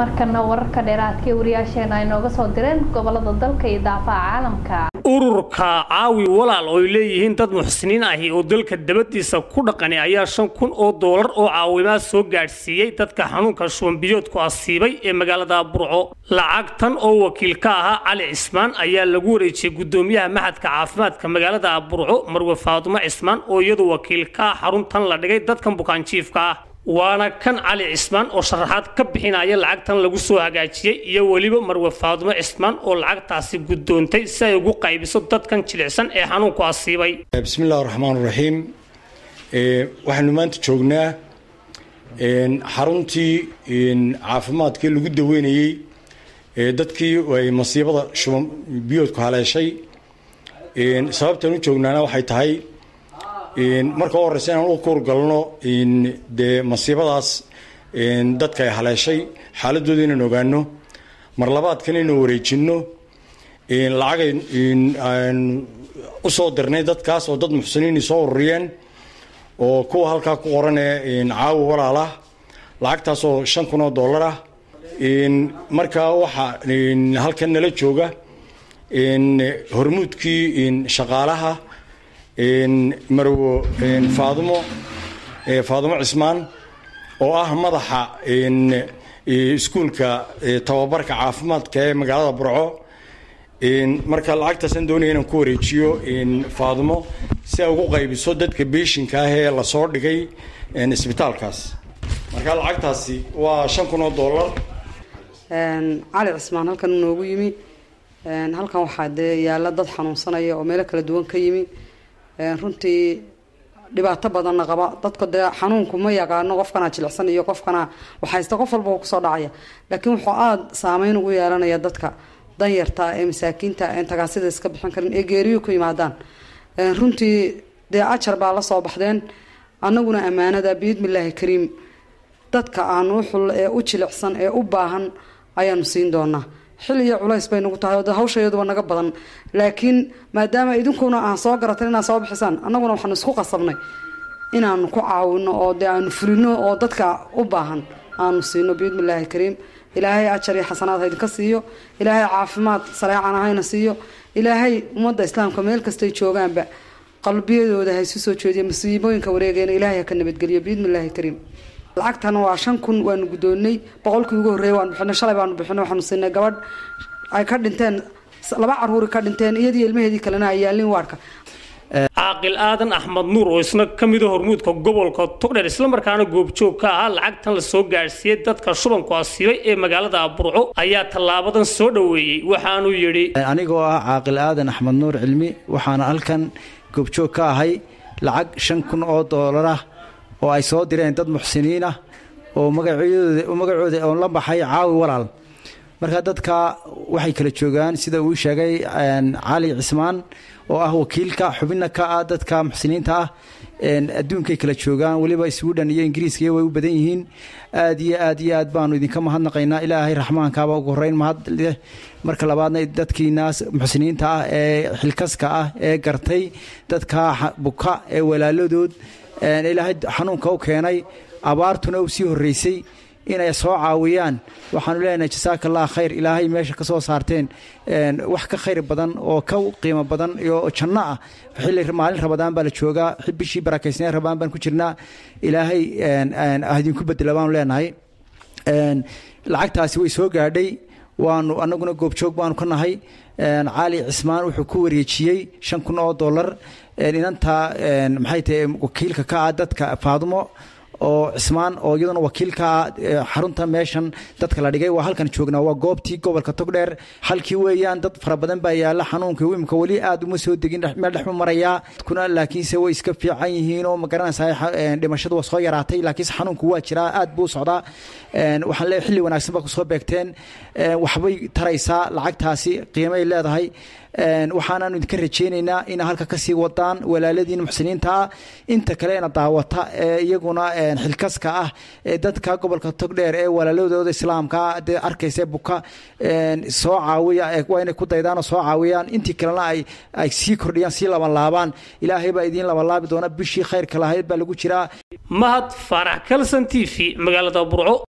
markana wararka dheeraadka ee wariyaasheena ay nooga soo direen gobollada dalka iyo daafaha caalamka. Ururka caawi walaal oo ay leeyihiin dad muxsiniin ahi oo dalka dabadiisa ku dhaqani ayaa shan kun oo doolar oo caawimaad soo gaadhsiiyey dadka xanuunka shubanbiyoodku asiibay ee magaalada burco. Lacagtan oo wakiil ka ahaa cali cismaan ayaa lagu wareejiyey gudoomiyaha maxadka caafimaadka magaalada burco marwe faadumo cismaan oo iyadu wakiil ka ah xaruntan la dhigay dadkan bukaanjiifka ah waana kan cali cismaan oo sharaxaad ka bixinaya lacagtan lagu soo hagaajiyey iyo weliba marwe faadumo cismaan oo lacagtaasi guddoontay si ay ugu qaybiso dadkan jilicsan ee xanuunku asiibay. Bismillahi raxmaan raxiim waxaanu maanta joognaa xaruntii caafimaadkii lagu daweynayey dadkii ay masiibada shuban biyoodku haleeshay. Sababtaan u joognaana waxay tahay marka horeysa inaan u kuurgalno dee masiibadaas dadka ay haleeshay xaaladooda inaan ogaano mar labaadkan inaan wareejinno lacagay u soo dirnay dadkaas oo dad muxsiniini soo ururiyeen oo kuwa halkaa ku qoran ee caawi walaalah lacagtaasoo shan kun oo dollar ah markaa waxaa halkan nala jooga hormuudkii shaqaalaha marwo faadumo faadumo cismaan oo ah madaxa iskuulka tababarka caafimaadka ee magaalada burco. Marka lacagtaasaan doonaya inaan ku wareejiyo faadumo si ay ugu qaybiso dadka beeshinka ah ee la soo dhigay isbitaalkaas. Marka lacagtaasi waa shan kun oo dollar cali cismaan halkan noogu yimi. Halkan waxaa dee yaalla dad xanuunsanaya oo meelo kala duwan ka yimi runtii dhibaato badanna qaba. Dadka dee xanuunku ma yaqaano qofkana jilicsan iyo qofkana waxaysta qof walba ku soo dhacaya. Laakiin wuxuu aada saameyn ugu yeelanaya dadka danyarta ee masaakiinta en iska bixin karin ee geeriyu ku yimaadaan. Runtii dee ajar baa la soo baxdeen. Annaguna ammaanada biidmillaahi kariim dadka aan u xul ee u jilicsan ee u baahan ayaanu siin doonaa xil iyo culays bay nagu tahay oo hawsha iyaduba naga badan. Laakiin maadaama idinkuna aan soo garatan inaad soo bixisaan annaguna waxaanu isku qasabnay inaanu ku caawino oo dee aanu fulino oo dadka u baahan aanu siino biidmillaahi kariim. Ilaahay ajar iyo xasanaad ha idinka siiyo. Ilaahay caafimaad saleecana hayna siiyo. Ilaahay ummadda islaamka meel kastay joogaanba qalbiyadooda ha isu soo jeediyo masiibooyinka wareegayna ilaahay ha ka nabadgeliyo biidmillaahi kariim lacagtana waa shan kun waanu guddoonnay boqolkii ugu horreeyay waanu bixinay shalay baanu bixinay waxaanu siinay gabadh. Ay ka dhinteen laba carruuri ka dhinteen iyadii ilmaheedii kalena ay yaalin waarka. Caaqil aadan axmed nuur oo isna ka mida hormuudka gobolka togdheer islamarkaana goobjoog ka ahaa lacagtan la soo gaadhsiiyey dadka shubanku asiibay ee magaalada burco ayaa tallaabadan soo dhoweeyey waxaanuu yidhi. Anigoo ah caaqil aadan axmed nuur cilmi waxaana halkan goobjoog ka ahay lacag shan kun oo doolar ah oo ay soo direen dad muxsiniin ah oo magacooda oo la baxay caawi walaal. Marka dadka waxay kala joogaan sida uu sheegay cali cismaan oo ah wakiilka xubinna ka ah dadka muxsiniinta ah adduunkay kala joogaan weliba swidhen iyo ingiriiska way u badan yihiin. Aad iyo aad iyo aad baanu idinka mahadnaqaynaa. Ilaahay raxmaankaaba ugu horeyn mahad leh. Marka labaadna dadkiinaas muxsiniinta ah ee xilkaska ah ee gartay dadka buka ee walaaladood ilaahay xanuunka u keenay abaartuna u sii horreysay inay soo caawiyaan. Waxaanu leenahay jasaaka allah khayr ilaahay meesha ka soo saarteen wax ka khayr badan oo ka qiimo badan iyo janno ah. Xilli maalin rabadaan baa la joogaa bishii barakaysneen rabadaan baan ku jirnaa. Ilaahay idinku bedela baanu leenahay. Lacagtaasi way soo gaadhay waanu anaguna goobjoog baanu ka nahay. Cali cismaan wuxuu ku wareejiyey shan kun oo dollar. Inanta maxay tahay wakiilka ka ah dadka faadumo oo cismaan oo iyaduna wakiilka ah xarunta meeshan dadka la dhigay waa halkan joognaa waa goobtii gobolka togdheer. Halkii weeyaan dad fara badan baa yaalla xanuunka imika weli aad uma soo degin meel dhexma marayaa. Kuna laakiinse way iska fiican yihiin oo ma garanaysaa dhimashadu waa soo yaraatay laakiinse xanuunku waa jiraa aad buu socdaa. Waxaan leeyahay xilli wanaagsan baa ku soo beegteen. Waxbay taraysaa lacagtaasi qiimay leedahay. Waxaanaanu idinka rajaynaynaa ina halka ka sii wadaan walaaladiin muxsiniinta ah inta kalena daawata ee iyaguna xilkaska ah ee dadka gobolka togdheer ee walaaladooda islaamka dee arkaysa buka soo caawiya waa inay ku daydaan oo soo caawiyaan. Intii kalena ay sii kordhiyaan sii labanlaabaan. Ilaahay baa idiin labanlaabi doona bishii khayrka lahayd baa lagu jiraa. Mahad faarax kalson t v magaalada burco